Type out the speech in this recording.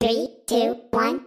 Three, two, one,